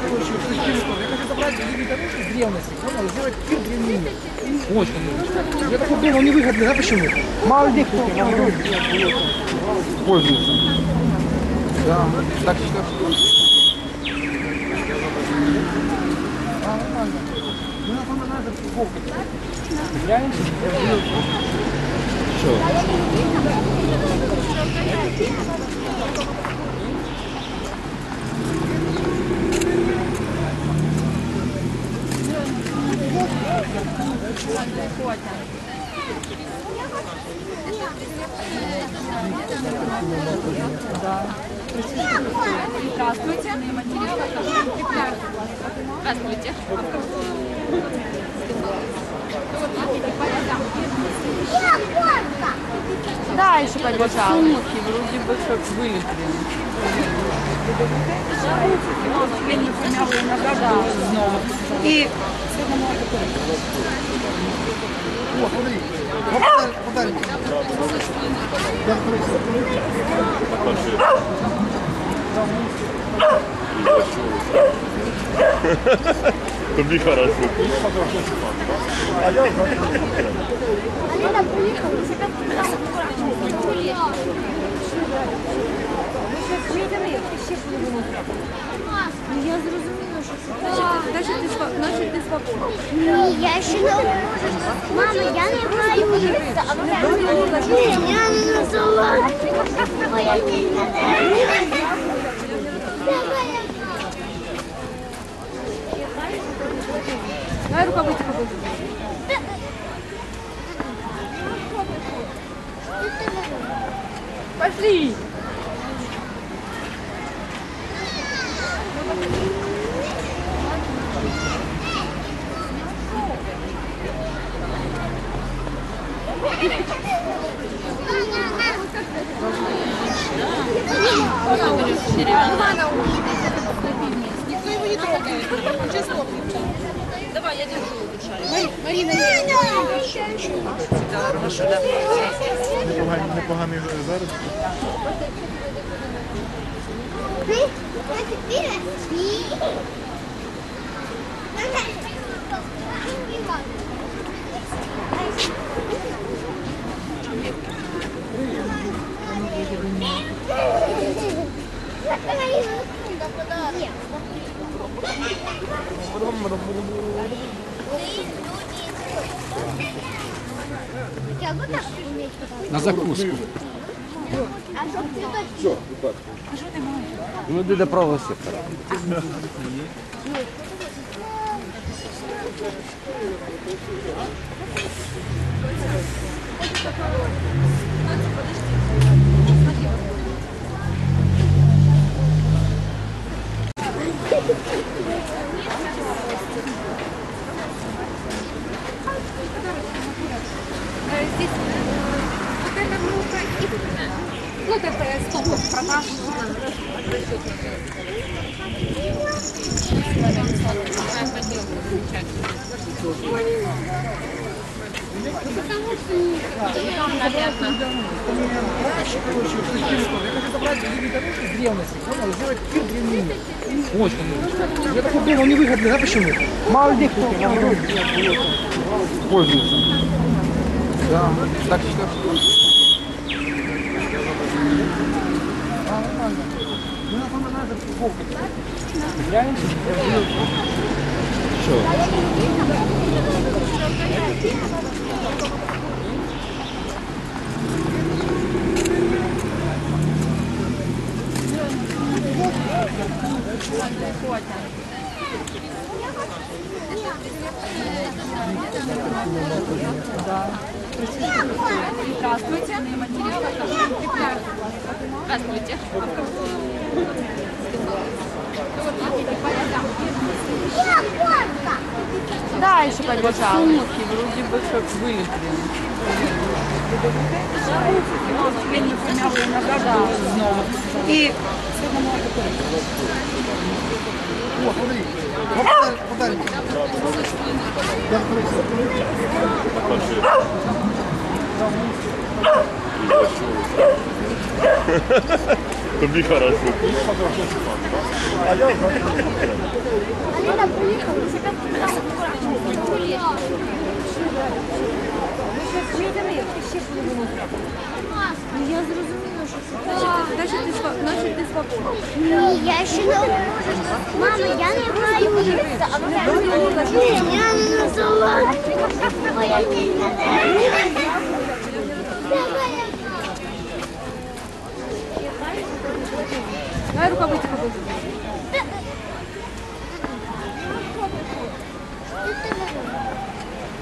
Короче, вот эти истории. Я хочу забрать древние дорожки с древности, понял? Сделать пир древнины. Очень. Я такой был, он невыгодный, да почему? Мало людей кто пользуется. Да, так. А, нормально. Ну, нам надо футболку. Реально? Здравствуйте. Здравствуйте. Дальше побежал. Сумки вроде бы как вылетели. И Вот, смотри. Вот подарок. Я Тобі хорошо. Аліна поїхала, себе Я зрозуміла, що це. Значит, ты, сва- значит, ты свободна. Ні, я ще не Мама, я не маю їсти, а ви Ні, я не назову. Моя ніжна. Давай рукавицы побежим. Пошли. Непоганий, непоганий зараз. Ти? Ти? Ні. На закуску. Ти тут? Ну, йди до правого сектора. Э, Здесь вот это много и ну, это стоп продаж. Раньше, короче, вот эти истории. Я хочу забрать древние дорожки с древности, понял? Сделать пир древнины. Очень. Я такой был, он невыгодный, да почему? Мало людей кто пользуется. Да, так сейчас. А, нормально. Футболку. Реально? Здравствуйте. Здравствуйте. Дальше побежал. Сумки вроде бы как вылетели. И О, смотри. Вот подарок- подарок. Я открою. Тобі хорошо. Аліна приїхала. Я зрозуміла, що це. Значить, ти сва- значить, ти свободна. Ні, я ще не можу. Мама, я не маю їсти. А вона Ні, я не назову. Ой, я не Дай рукавиці побудь.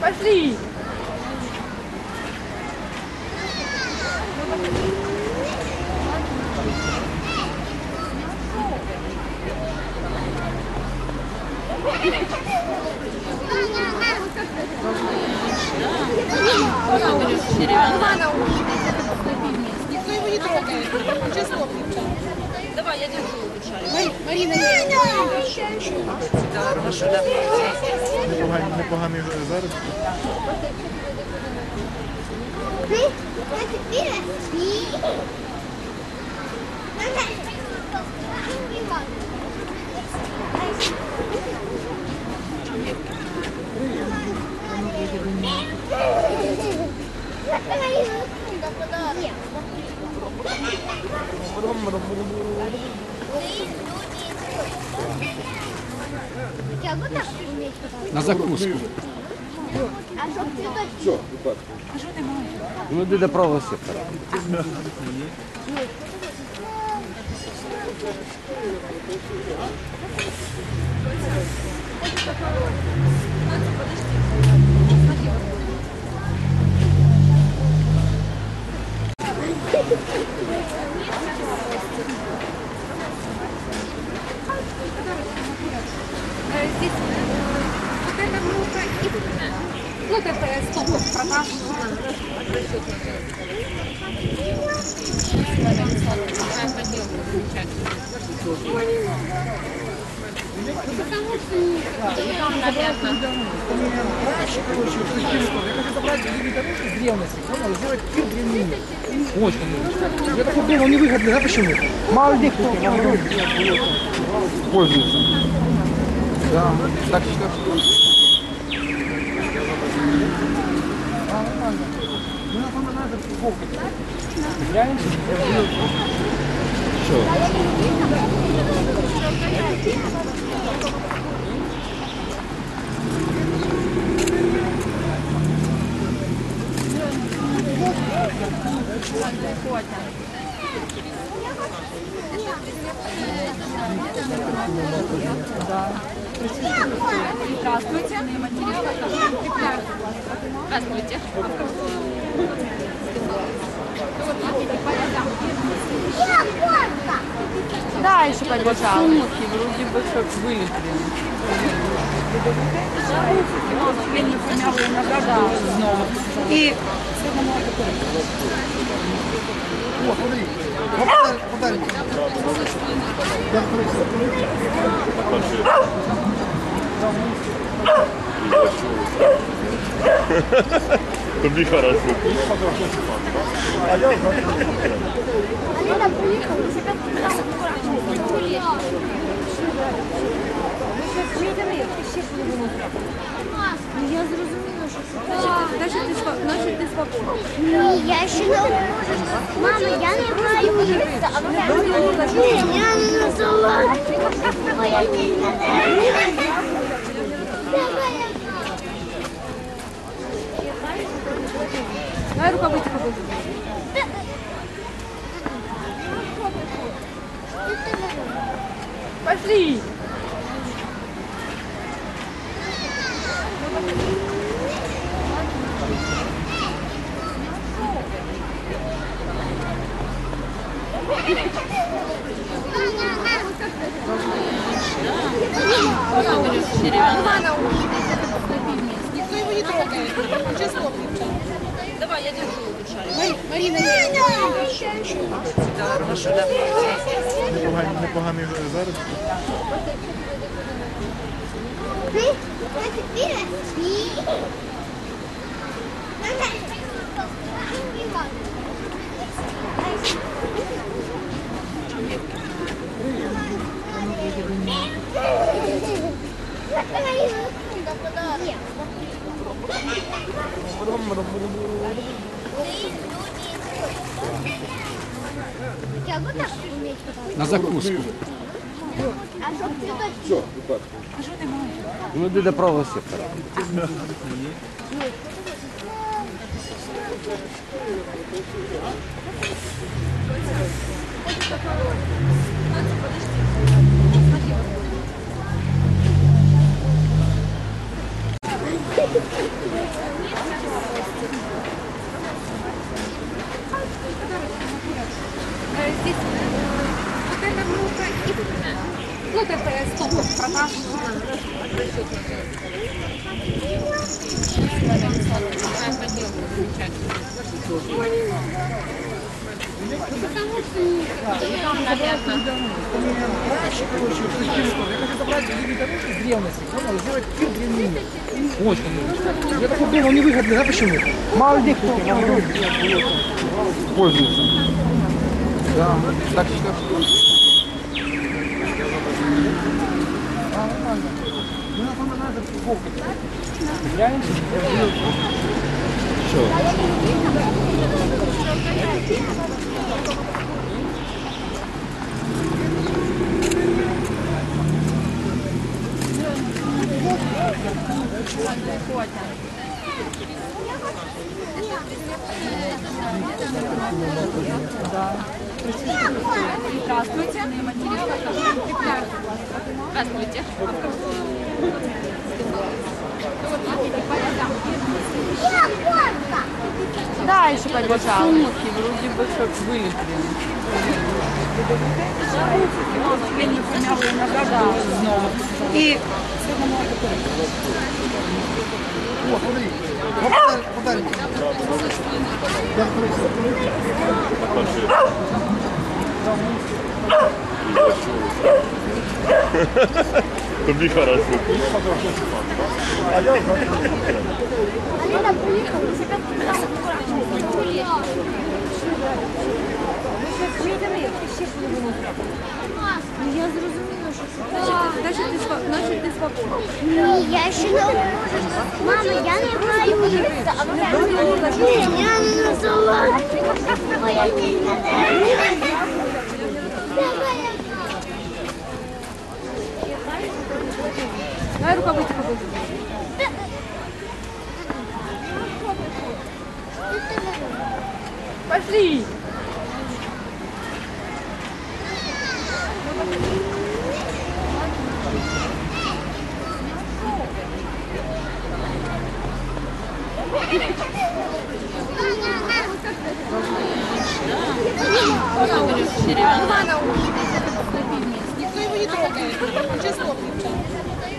Пошли. Непоганий, непоганий зараз. Ти? Ти Ні. Так На закуску. Що цвіточки? Ну, йди до сектора. Э, Здесь э, вот эта группа и вот эта. Ну, это э, стоп, продаж. Короче, я хочу забрать виды оружия из древности, понял, и сделать пир древнины. Очень. Я такой думал, невыгодно, да почему? Мало ли кто пользуется. Да, так считаю. Нормально. Нам надо фокус. Реально? Здравствуйте. Здравствуйте. Дальше побежал. Сумки вроде бы как вылетели. И О, смотри. Вот подарок- подарок. Я открою. Тобі хорошо. Аліна приїхала. я зрозуміла, що це. Значить, ти сва- значить, ти свободна. Ні, я ще не можу. Мама, я не маю їсти. А вона Ні, я не назову. Ой, Я не Дай рукавиці побудь. Пошли. Никто его не трогает. Он честно Давай, я держу. Марина, Непоганий, непоганий зараз. Ти? Ти? Ні. Я закуску. А что ты Ну, де де право сектора. Э, Здесь вот эта группа и ну, вот это стопок продаж. Короче, Киргизского. Я хочу забрать длинный дорожки из древности, понял, сделать пир. Очень. Я такой да почему? Мало людей кто Пользуются. Да. Так что Здравствуйте. Здравствуйте. Дальше побежал. Сумки вроде бы как вылетели. И... О, смотри. Вот подарок. Тобі хорошо. Алина приехала, себя Я зрозуміла, що це. Значит, ты, сва- значит, ты свободна. Ні, я ще не Мама, я не граю їсти, а ви Ні, я не назову. Моя дійна.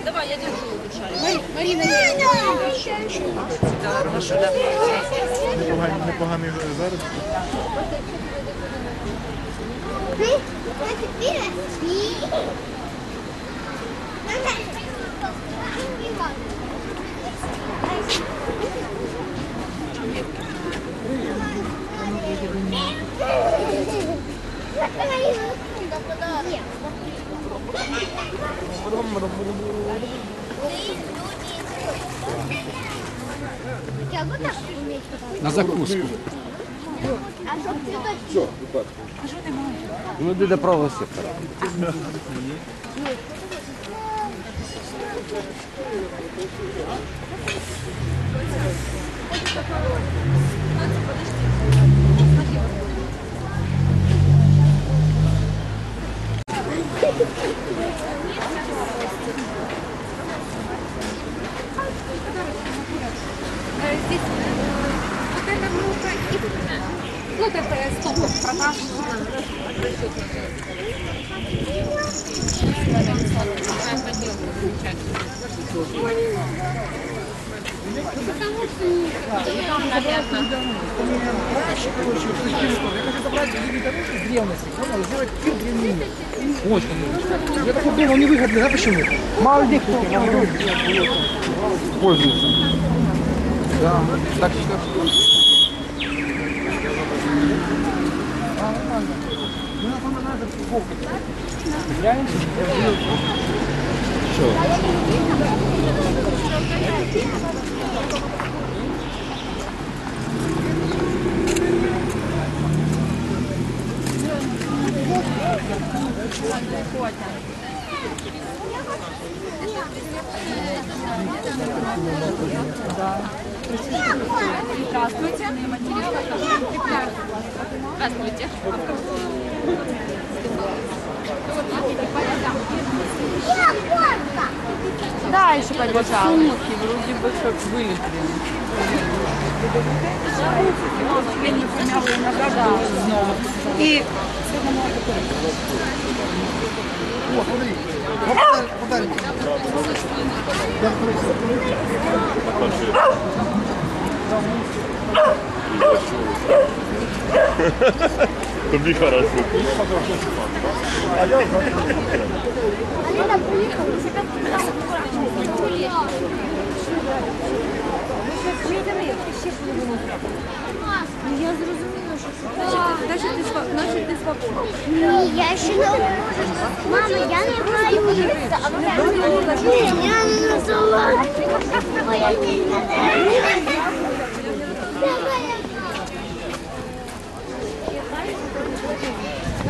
Давай рукавицы побольше. Пошли. Марина, Непоганий, непоганий зараз. Ти? Ти? Ні. Я вот так уметь кататься. на закуску. А что ты так? Ну, де де право сектора. Э, Здесь вот эта группа и ну, это стопок продаж. Потому что с древности, понял, сделать пир древний. Очень нужно. Я такой думал, невыгодно, да почему? Мало людей кто Пользуются. Да, так считаю. А, нормально. Ну, нам надо футболку. Реально? Здравствуйте. Здравствуйте. Дальше побежал. Сумки вроде бы как вылезли. И О, смотри. Вот подарок. Я Тобі хорошо. Аліна приїхала. Я зрозуміла, що значить ти сва- значить ти свободна. Ні, я ще не Мама, я не граю. Ні, я не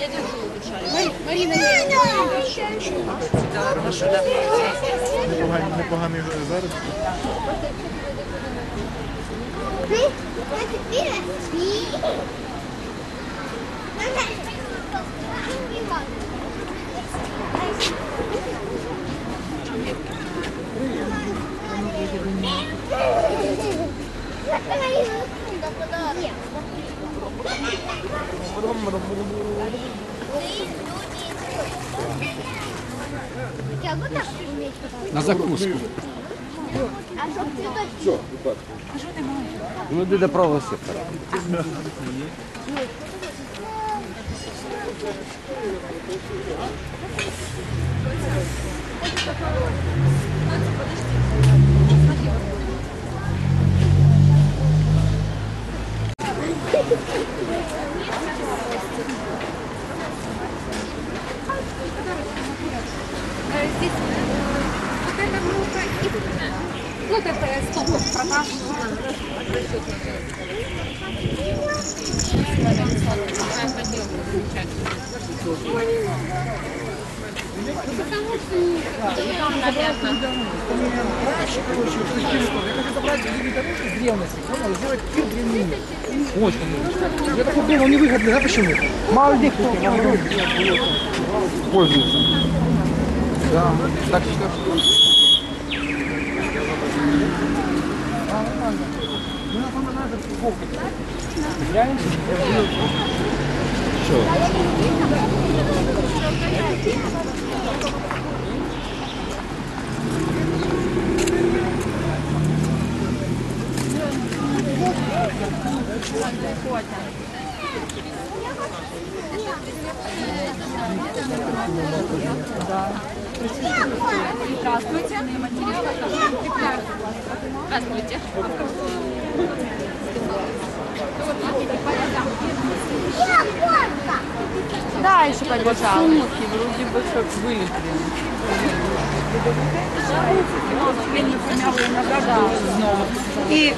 Дай рукавиці побудь. пошли. Непоганий, непоганий зараз. Ти? На закуску. Ну, йди до правого сектора. Э, ну, продаж. Потому что там, наверное. Киевского, я хочу забрать древние дорожки с древности, понял, сделать пир древний мир. Очень нужно. Я такой думал, невыгодно, да почему? Мало людей кто Пользуются. Да, так считаю. А, Здравствуйте. Здравствуйте. Дальше побежал. Сумки вроде бы как вылезли И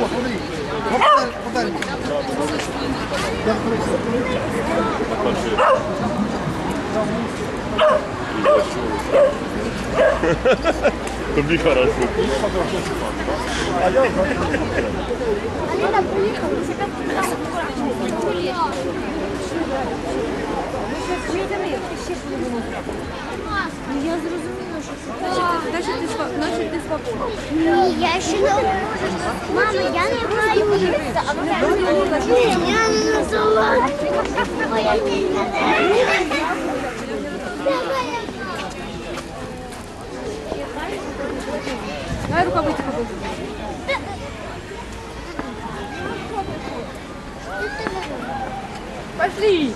О, смотри. Вот подарок. Я Тобі хорошо. Аліна поїхала. Я зрозуміла, що це. Значить, ти сва- значить, ти свободна. Ні, я ще не Мама, я не маю їсти, а ви Ні, я не на салат. Моя дійна Давай рукавиці побудемо. Пошли!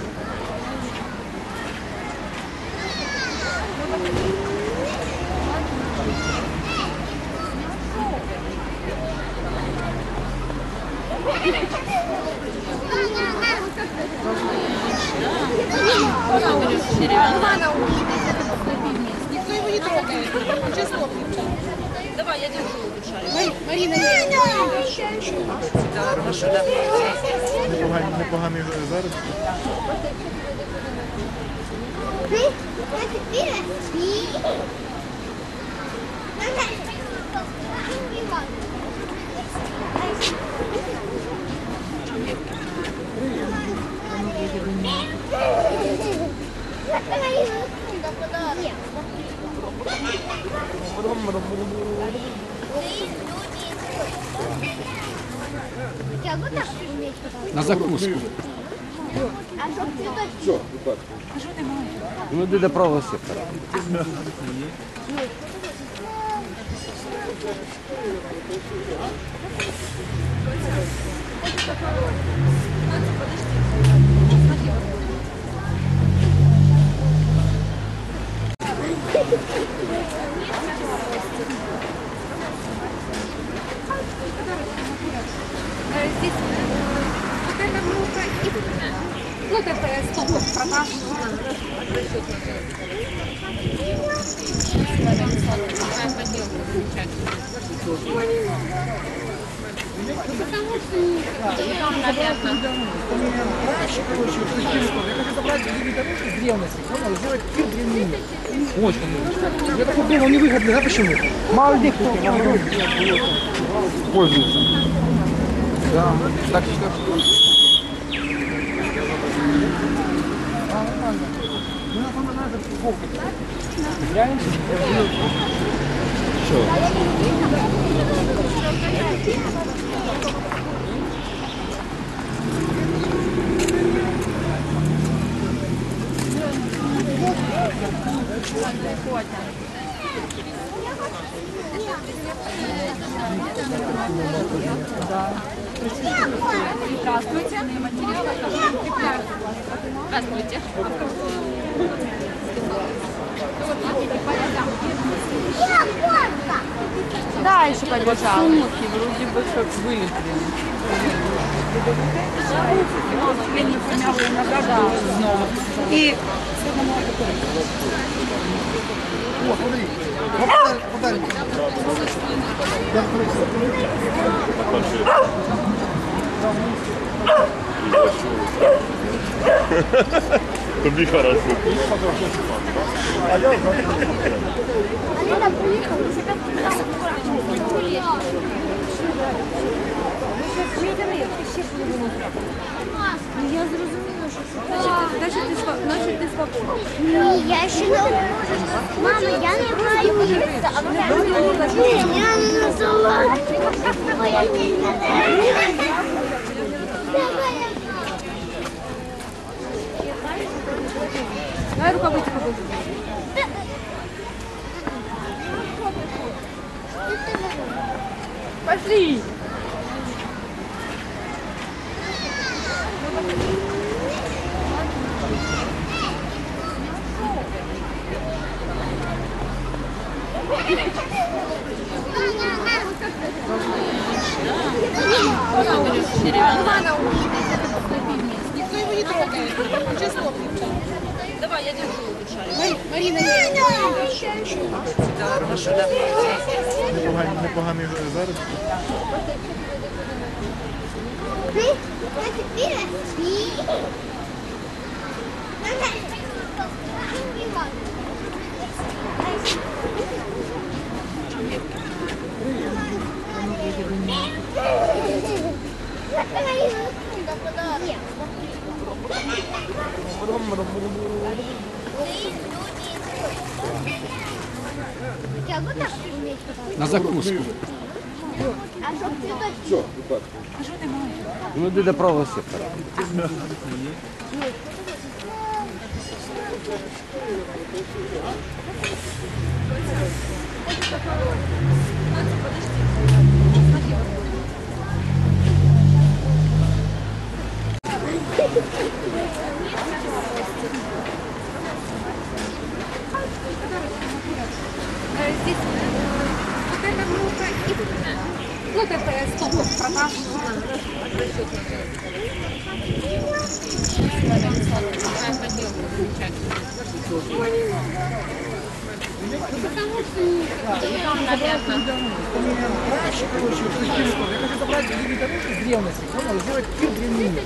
На закуску. А що ти тут? Ну, де де право сектора. Э, Здесь э, вот эта группа и вот это стопор продаж. Короче, вот из Киевского. Я хочу забрать какие-то вещи с древности, понял, сделать пир древнины. Очень. Я такой был, он невыгодный, да почему? Мало людей кто пользуется. Да. Так що А, фокус. Реально? Здравствуйте. Здравствуйте. Дальше побежал. Сумки вроде бы как вылетели. И О, смотри. Вот подарок- подарок. Я Тобі хорошо. Аліна поїхала. Я зрозуміла, що це. Значить, ти сва- значить, ти свободна. Ні, я ще не Мама, я не маю їсти, а ви Ні, я не на салат. Моя дійна Давай рукавиці побудемо. Пошли! На закуску. Все, так. Ну ти до правого сектора. Подожди. Здесь э, вот эта группа и. Ну, это э, стоп, продаж. Короче, вот это кирское. Я хочу забрать оружия из древности, понял, сделать кир древнины.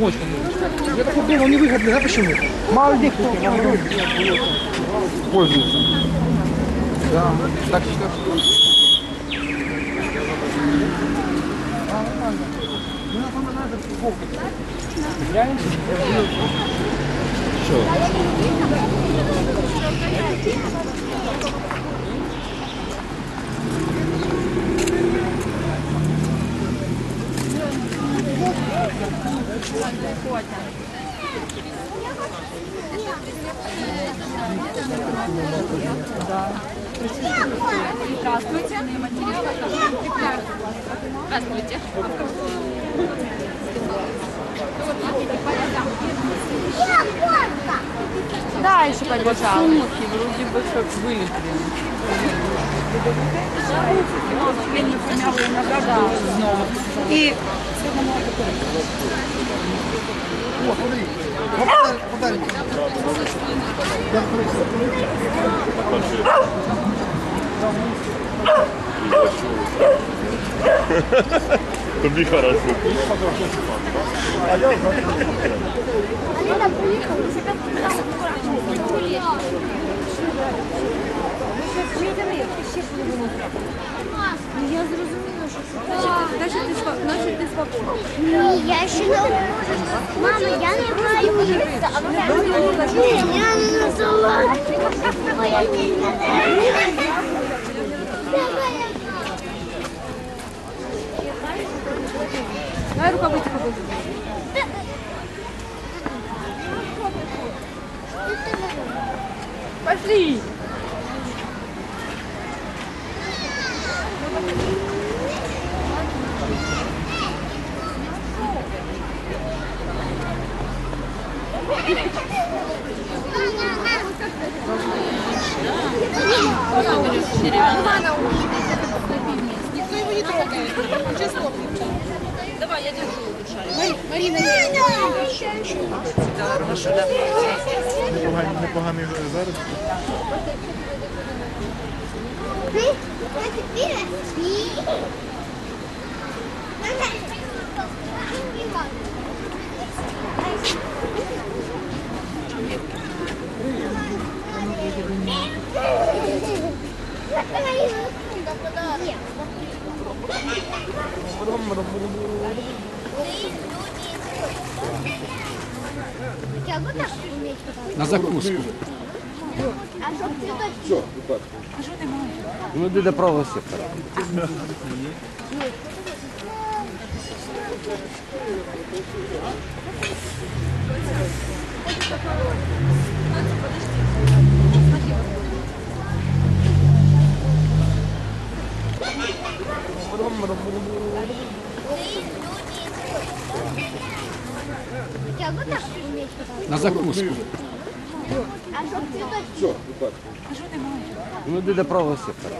Очень. Я такой думал, невыгодно, да почему? Мало ли кто пользуется. Да. Так А, нормально. Ну, нам надо фокус. Реально? Здравствуйте. Здравствуйте. Дальше побежал. Сумки вроде бы как вылетели. И... О, смотри. Вот подарок. Тобі хорошо. Алина приехала. Я зрозуміла, що Значит, ты, сва- значит, ты свободна. Ні, я ще не Мама, я не граю. Ні, я не на салат. Моя дійна. Давай рукавицы побольше. Пошли. На закуску. Ну йди до правості. Я вот так. На закуску. Ну йди до правого сектора.